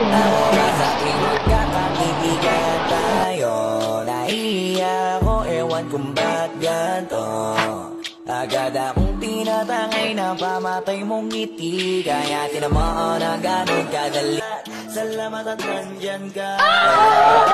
Ako ba sa aking magkakaibigan tayo Naiiya ako, ewan kung ba't ganto Agad akong tinatangay na pamatay mong ngiti Kaya tinamaan na ganun kadali. Salamat at nandyan ka. Ah!